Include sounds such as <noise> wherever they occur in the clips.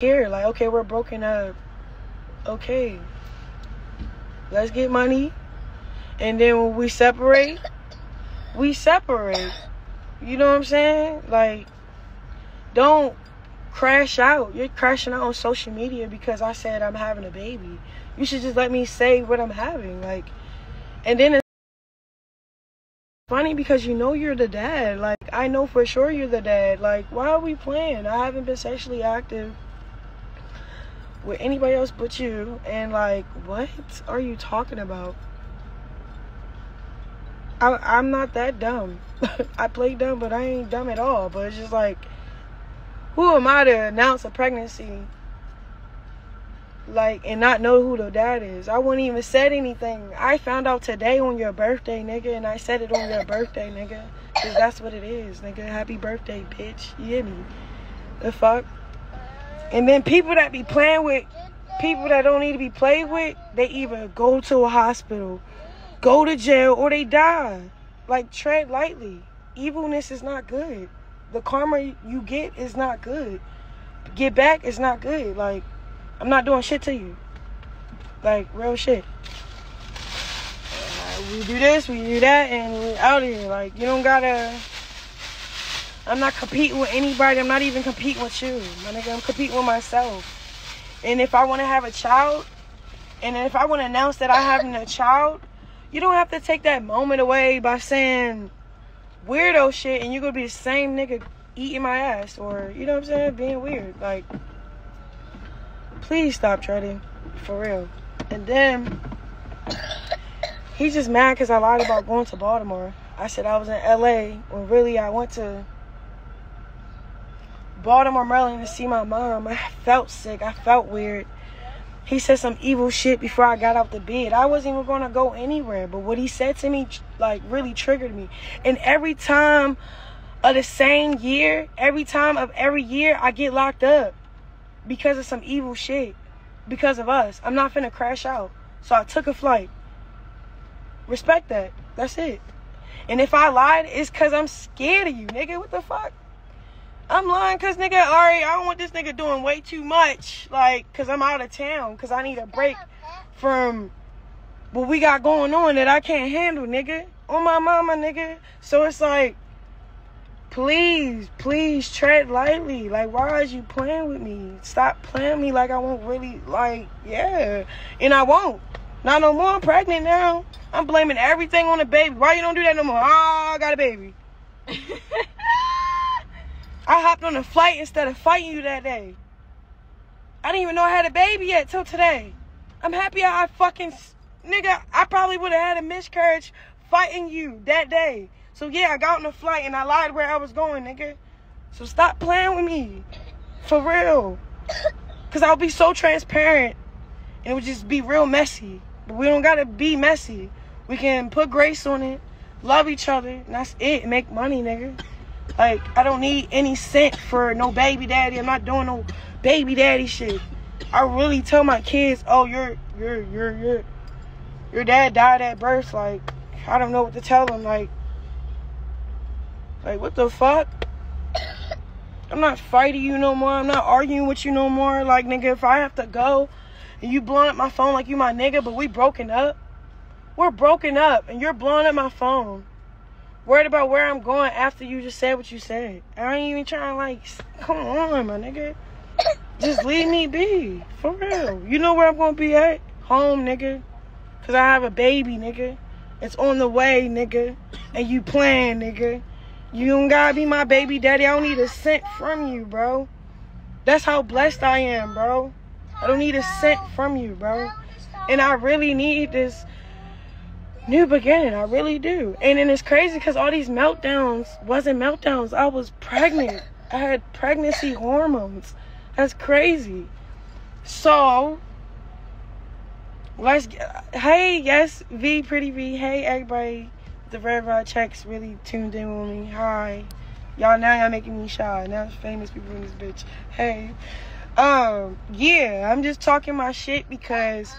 here. Like, okay, we're broken up. Okay. Let's get money. And then when we separate, we separate. You know what I'm saying? Like, don't crash out. You're crashing out on social media because I said I'm having a baby. You should just let me say what I'm having. Like, and then it's funny because you know you're the dad. Like, I know for sure you're the dad. Like, why are we playing? I haven't been sexually active with anybody else but you. And, like, what are you talking about? I, I'm not that dumb. <laughs> I play dumb, but I ain't dumb at all. But it's just like, who am I to announce a pregnancy? Like, and not know who the dad is. I wouldn't even said anything. I found out today on your birthday, nigga, and I said it on your birthday, nigga. Cause that's what it is, nigga. Happy birthday, bitch. You hear me? The fuck? And then people that be playing with people that don't need to be played with, they either go to a hospital, go to jail, or they die. Like, tread lightly. Evilness is not good. The karma you get is not good. Get back is not good. Like, I'm not doing shit to you. Like, real shit. We do this, we do that, and we out here. Like, you don't gotta. I'm not competing with anybody. I'm not even competing with you. My nigga, I'm competing with myself. And if I want to have a child, and if I want to announce that I'm having a child, you don't have to take that moment away by saying weirdo shit and you're gonna be the same nigga eating my ass or you know what I'm saying, being weird. Like please stop treading. For real. And then he's just mad because I lied about going to Baltimore. I said I was in LA when really I went to Baltimore, Maryland to see my mom. I felt sick. I felt weird. He said some evil shit before I got out the bed. I wasn't even going to go anywhere. But what he said to me, like, really triggered me. And every time of the same year, every time of every year, I get locked up because of some evil shit. Because of us. I'm not finna crash out. So I took a flight. Respect that. That's it. And if I lied, it's because I'm scared of you, nigga. What the fuck? I'm lying because, nigga, alright, I don't want this nigga doing way too much. Like, because I'm out of town. Because I need a break from what we got going on that I can't handle, nigga. On my mama, nigga. So it's like, please, please tread lightly. Like, why is you playing with me? Stop playing me like I won't really, like, yeah. And I won't. Not no more. I'm pregnant now. I'm blaming everything on the baby. Why you don't do that no more? Ah, oh, I got a baby. <laughs> I hopped on a flight instead of fighting you that day. I didn't even know I had a baby yet till today. I'm happy I fucking nigga. I probably would have had a miscarriage fighting you that day. So yeah, I got on a flight and I lied where I was going, nigga. So stop playing with me, for real. <coughs> Cause I'll be so transparent, and it would just be real messy. But we don't gotta be messy. We can put grace on it, love each other, and that's it. Make money, nigga. Like, I don't need any cent for no baby daddy. I'm not doing no baby daddy shit. I really tell my kids, oh, your your your your your dad died at birth. Like, I don't know what to tell them. Like, like what the fuck? I'm not fighting you no more. I'm not arguing with you no more. Like, nigga, if I have to go and you blowing up my phone like you my nigga, but we broken up, we're broken up, and you're blowing up my phone worried about where I'm going after you just said what you said. I ain't even trying to like, come on, my nigga. <coughs> Just leave me be. For real. You know where I'm gonna be at? Home, nigga. Cause I have a baby, nigga. It's on the way, nigga. And you playing, nigga. You don't gotta be my baby daddy. I don't need a cent from you, bro. That's how blessed I am, bro. I don't need a cent from you, bro. And I really need this new beginning. I really do. And then it's crazy because all these meltdowns wasn't meltdowns. I was pregnant. I had pregnancy hormones. That's crazy. So, let's get, hey, yes, V, pretty V. Hey, everybody. The Red Rod Checks really tuned in with me. Hi. Y'all, now y'all making me shy. Now famous people in this bitch. Hey. Um, yeah, I'm just talking my shit because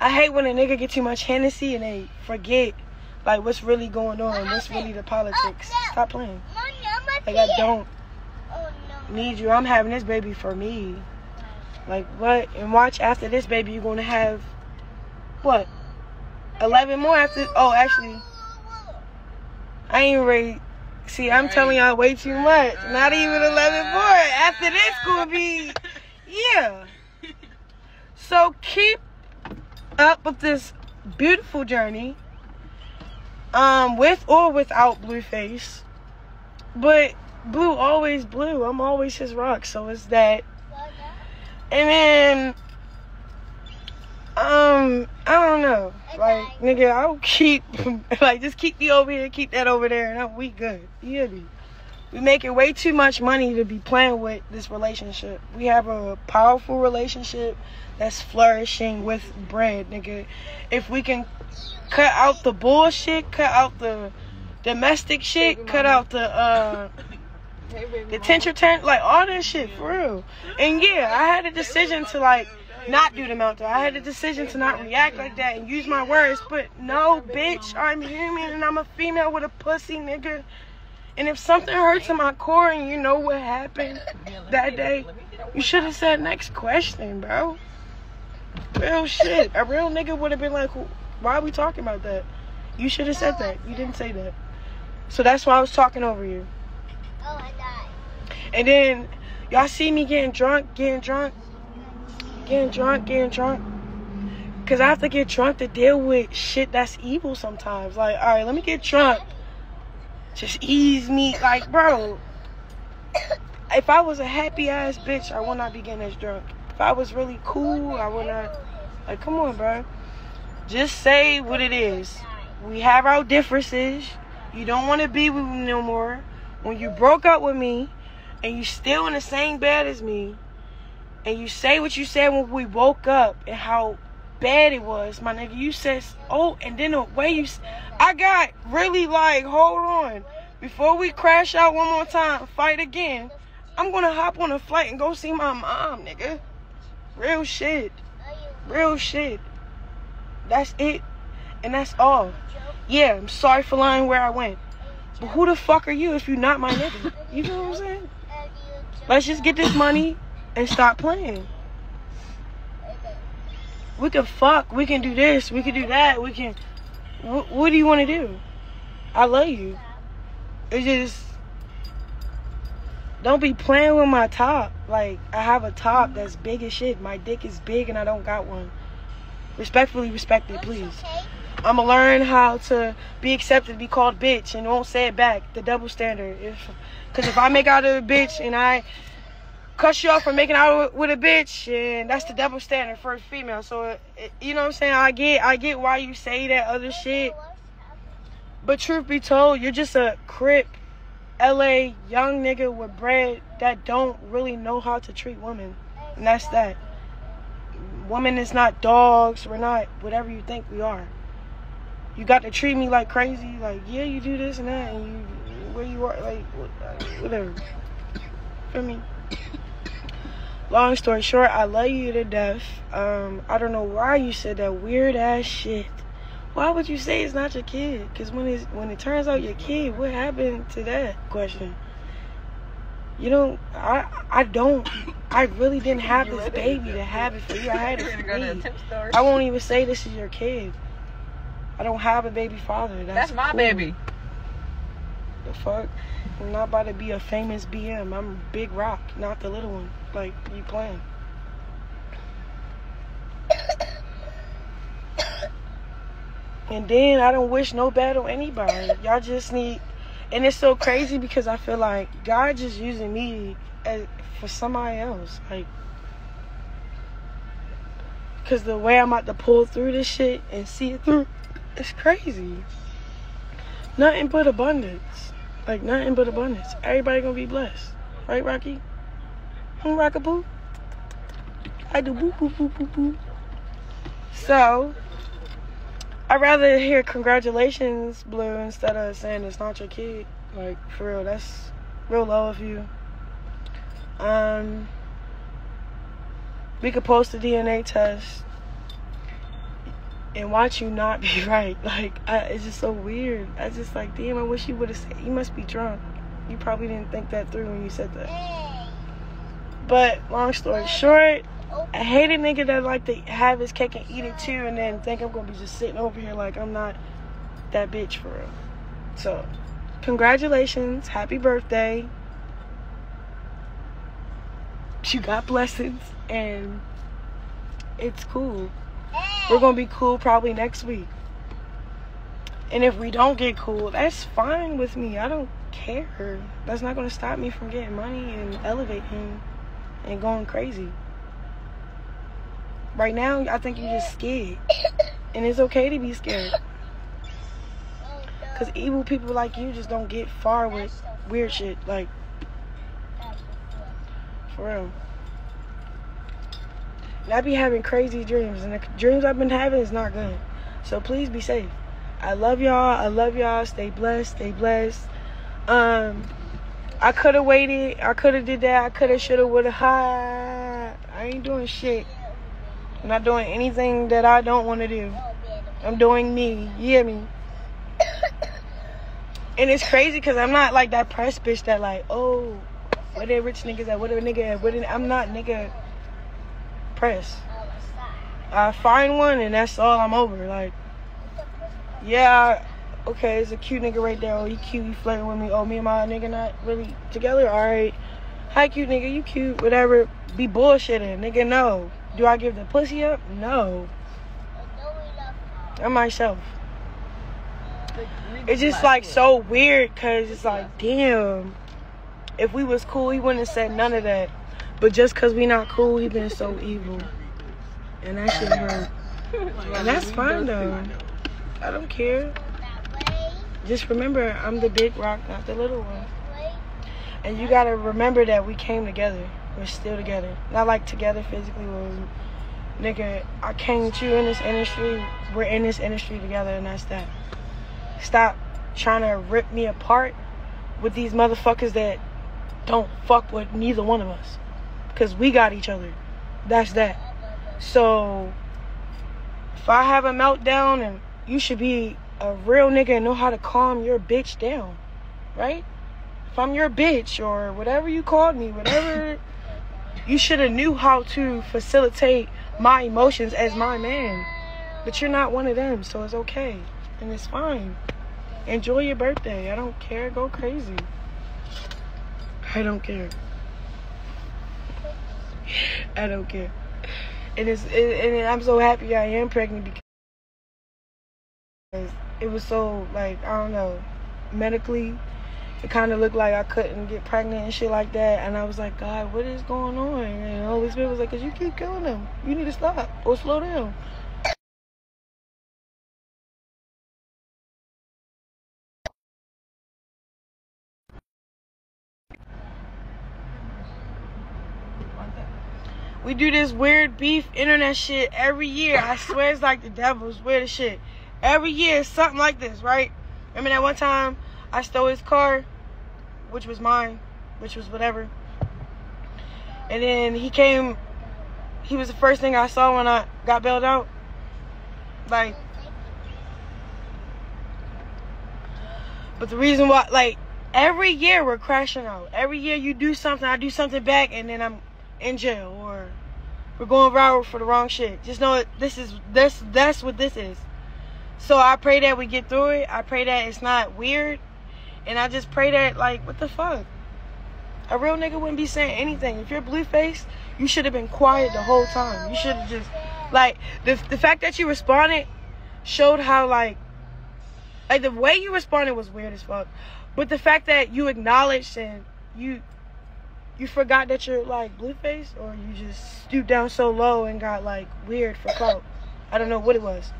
I hate when a nigga get too much Hennessy and they forget like what's really going on, what's really the politics. Stop playing. Like I don't. need you. I'm having this baby for me. Like what? And watch after this baby, you're gonna have what? Eleven more after. Oh, actually, I ain't ready. See, I'm telling y'all way too much. Not even eleven more. After this, gonna be <laughs> yeah. So keep up with this beautiful journey. Um, with or without Blueface. But Blue always blue. I'm always his rock, so it's that. And then um, I don't know. Like, nigga, I'll keep <laughs> like just keep me over here, keep that over there, and I'm, we good. You hear? We making way too much money to be playing with this relationship. We have a powerful relationship that's flourishing with bread, nigga. If we can cut out the bullshit, cut out the domestic shit, cut out the uh <laughs> the tension turn like all that shit for real. And yeah, I had a decision to like not do the meltdown. I had a decision to not react like that and use my words. But no, bitch, I'm human and I'm a female with a pussy, nigga. And if something hurts in my core and you know what happened that day, you should have said next question, bro. Real shit. A real nigga would have been like, why are we talking about that? You should have said that. You didn't say that. So that's why I was talking over you. Oh, I died. And then y'all see me getting drunk, getting drunk, getting drunk, getting drunk. Cause I have to get drunk to deal with shit that's evil sometimes. Like, all right, let me get drunk just ease me. Like, bro, if I was a happy ass bitch, I would not be getting as drunk. If I was really cool, I would not. Like, come on, bro. Just say what it is. We have our differences. You don't want to be with me no more. When you broke up with me, and you still in the same bed as me, and you say what you said when we woke up, and how bad it was, my nigga. You said, oh, and then the way you, I got really like, hold on. Before we crash out one more time, fight again, I'm gonna hop on a flight and go see my mom, nigga. Real shit. Real shit. That's it. And that's all. Yeah, I'm sorry for lying where I went. But who the fuck are you if you're not my nigga? You know what I'm saying? Let's just get this money and stop playing we can fuck, we can do this, we can do that, we can. Wh- what do you want to do? I love you. It's just don't be playing with my top. Like I have a top that's big as shit. My dick is big and I don't got one. Respectfully respect it, please. I'ma learn how to be accepted, be called bitch, and won't say it back. The double standard. If, cause if I make out of a bitch and I cuss you off for making out with a bitch, and that's the double standard for a female. So, it, you know what I'm saying? I get, I get why you say that other shit. But truth be told, you're just a crip, LA young nigga with bread that don't really know how to treat women, and that's that. Women is not dogs. We're not whatever you think we are. You got to treat me like crazy. Like, yeah, you do this and that, and you where you are, like uh, whatever. For me long story short, I love you to death. Um, I don't know why you said that weird ass shit. Why would you say it's not your kid? Because when it's when it turns out your kid, what happened to that question? You know, I I don't. I really didn't have this baby to have it for you. I had it for me. I won't even say this is your kid. I don't have a baby father. That's, That's my cool. baby. The fuck? I'm not about to be a famous BM. I'm Big Rock, not the little one. Like, you playing. <coughs> and then I don't wish no bad on anybody. Y'all just need, and it's so crazy because I feel like God just using me as, for somebody else. Like, because the way I'm about to pull through this shit and see it through, it's crazy. Nothing but abundance. Like, nothing but abundance. Everybody gonna be blessed. Right, Rocky? Rockaboo. I do boo boo boo boo boo. So, I'd rather hear congratulations, Blue, instead of saying it's not your kid. Like, for real, that's real low of you. Um, we could post a DNA test and watch you not be <laughs> right. Like, I, it's just so weird. I just like, damn, I wish you would have said, you must be drunk. You probably didn't think that through when you said that. But long story short, I hate a nigga that like to have his cake and eat it too, and then think I'm gonna be just sitting over here like I'm not that bitch for real. So, congratulations, happy birthday. You got blessings, and it's cool. We're gonna be cool probably next week. And if we don't get cool, that's fine with me. I don't care. That's not gonna stop me from getting money and elevating and going crazy. Right now, I think you're just scared. And it's okay to be scared. Because evil people like you just don't get far with weird shit. Like, for real. And I be having crazy dreams. And the dreams I've been having is not good. So please be safe. I love y'all. I love y'all. Stay blessed. Stay blessed. Um, I could have waited. I could have did that. I could have, should have, would have. I ain't doing shit. I'm not doing anything that I don't want to do. I'm doing me. You hear me? <coughs> and it's crazy because I'm not like that press bitch that like, oh, where they rich niggas at? What a nigga at? What I'm not nigga press. I find one and that's all I'm over. Like, yeah, okay, it's a cute nigga right there. Oh, he cute, he flirting with me. Oh, me and my nigga not really together? Alright. Hi, cute nigga, you cute, whatever. Be bullshitting, nigga, no. Do I give the pussy up? No. I'm myself. It's just like so weird because it's like, damn. If we was cool, he wouldn't have said none of that. But just because we not cool, he been so evil. And that shit hurt. And that's fine though. I don't care. Just remember, I'm the big rock, not the little one. And you gotta remember that we came together. We're still together. Not like together physically, but nigga, I came with you in this industry. We're in this industry together, and that's that. Stop trying to rip me apart with these motherfuckers that don't fuck with neither one of us. Because we got each other. That's that. So, if I have a meltdown and you should be a real nigga and know how to calm your bitch down, right? If I'm your bitch or whatever you called me, whatever, <coughs> you should have knew how to facilitate my emotions as my man. But you're not one of them, so it's okay and it's fine. Enjoy your birthday. I don't care. Go crazy. I don't care. I don't care. And it's it, and I'm so happy I am pregnant because it was so like I don't know, medically, it kind of looked like I couldn't get pregnant and shit like that. And I was like, God, what is going on? And Holy Spirit was like, Cause you keep killing them. You need to stop or slow down. We do this weird beef internet shit every year. I swear it's like the devil's weird shit. Every year, something like this, right? Remember that one time I stole his car, which was mine, which was whatever. And then he came, he was the first thing I saw when I got bailed out. Like, but the reason why, like, every year we're crashing out. Every year you do something, I do something back, and then I'm in jail or we're going viral for the wrong shit. Just know it, this is that's that's what this is. So I pray that we get through it. I pray that it's not weird. And I just pray that, like, what the fuck? A real nigga wouldn't be saying anything. If you're blue Blueface, you should have been quiet the whole time. You should have just, like, the, the fact that you responded showed how, like, like, the way you responded was weird as fuck. But the fact that you acknowledged and you, you forgot that you're, like, Blueface, or you just stooped down so low and got, like, weird for clout. I don't know what it was.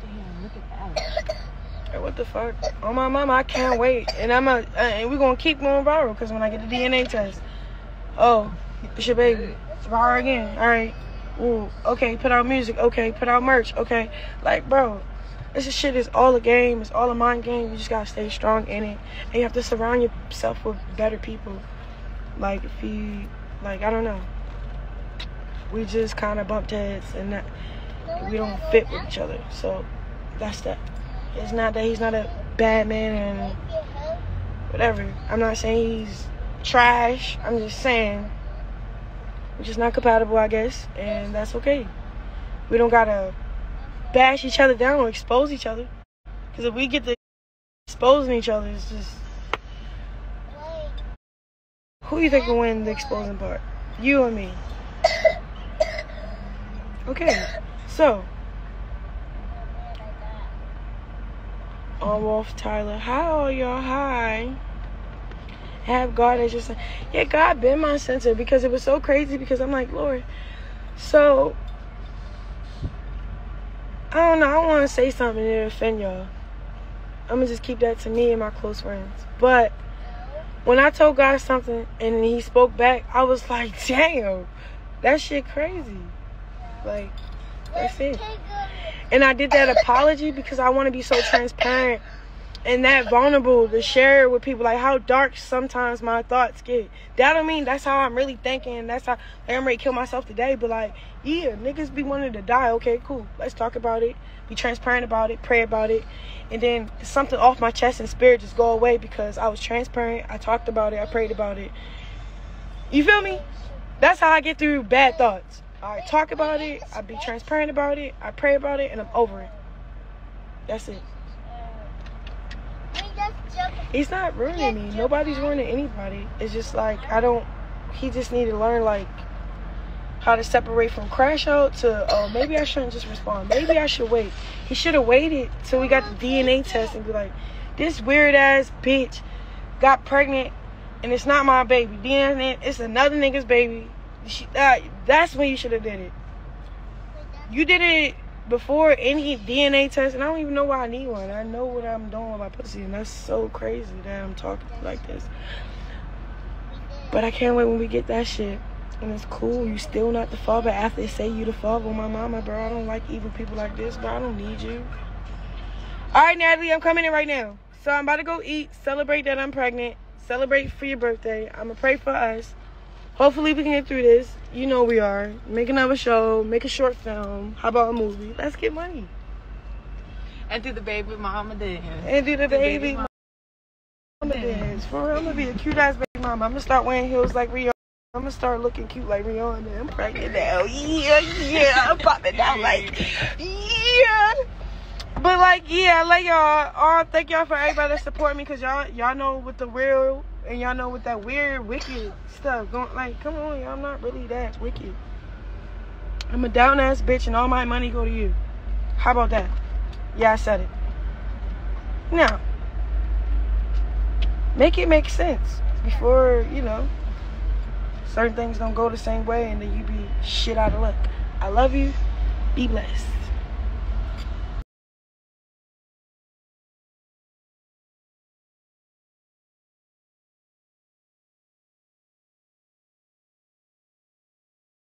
Damn, look at that. Hey, what the fuck? Oh my mama, I can't wait, and I'm a, uh, and we're gonna keep going viral because when I get the DNA test, oh, it's your baby, it's viral again. All right, ooh, okay, put out music, okay, put out merch, okay, like bro, this shit is all a game, it's all a mind game. You just gotta stay strong in it, and you have to surround yourself with better people. Like if you, like I don't know, we just kind of bumped heads, and that we don't fit with each other, so that's that. It's not that he's not a bad man and whatever. I'm not saying he's trash. I'm just saying. We're just not compatible, I guess, and that's okay. We don't gotta bash each other down or expose each other. Because if we get to exposing each other, it's just. Who do you think will win the exposing part? You or me? Okay, so. Wolf Tyler. How are y'all? Hi. Have God as your son. Yeah, God been my center because it was so crazy because I'm like, Lord. So I don't know. I want to say something to offend y'all. I'm gonna just keep that to me and my close friends. But when I told God something and he spoke back, I was like, damn, that shit crazy. Like, that's it. And I did that apology because I want to be so transparent and that vulnerable to share with people like how dark sometimes my thoughts get. That don't mean that's how I'm really thinking. That's how like, I'm ready to kill myself today. But like, yeah, niggas be wanting to die. Okay, cool. Let's talk about it. Be transparent about it. Pray about it. And then something off my chest and spirit just go away because I was transparent. I talked about it. I prayed about it. You feel me? That's how I get through bad thoughts. I talk about it. I be transparent about it. I pray about it, and I'm over it. That's it. He's not ruining me. Nobody's ruining anybody. It's just like I don't. He just need to learn like how to separate from crash out to oh maybe I shouldn't just respond. Maybe I should wait. He should have waited till we got the DNA test and be like, this weird ass bitch got pregnant and it's not my baby. DNA it's another nigga's baby. She, that's when you should have did it. You did it before any DNA test, and I don't even know why I need one. I know what I'm doing with my pussy, and that's so crazy that I'm talking like this. But I can't wait when we get that shit. And it's cool. You still not the father after they say you the father. My mama, bro. I don't like evil people like this, but I don't need you. All right, Natalie, I'm coming in right now. So I'm about to go eat, celebrate that I'm pregnant, celebrate for your birthday. I'm gonna pray for us. Hopefully we can get through this. You know we are. Make another show, make a short film. How about a movie? Let's get money. And do the baby mama dance. And do the, the baby, baby mama, mama dance. For real, I'm gonna be a cute ass baby mama. I'm gonna start wearing heels like Rio. I'm gonna start looking cute like Rihanna. I'm pregnant now. Yeah, yeah. I'm popping out like, yeah. But like, yeah, I like y'all. Oh, thank y'all for everybody that support me, cause y'all, y'all know what the real and y'all know with that weird, wicked stuff going, like, come on, y'all I'm not really that wicked. I'm a down ass bitch and all my money go to you. How about that? Yeah, I said it. Now, make it make sense before, you know, certain things don't go the same way and then you be shit out of luck. I love you. Be blessed.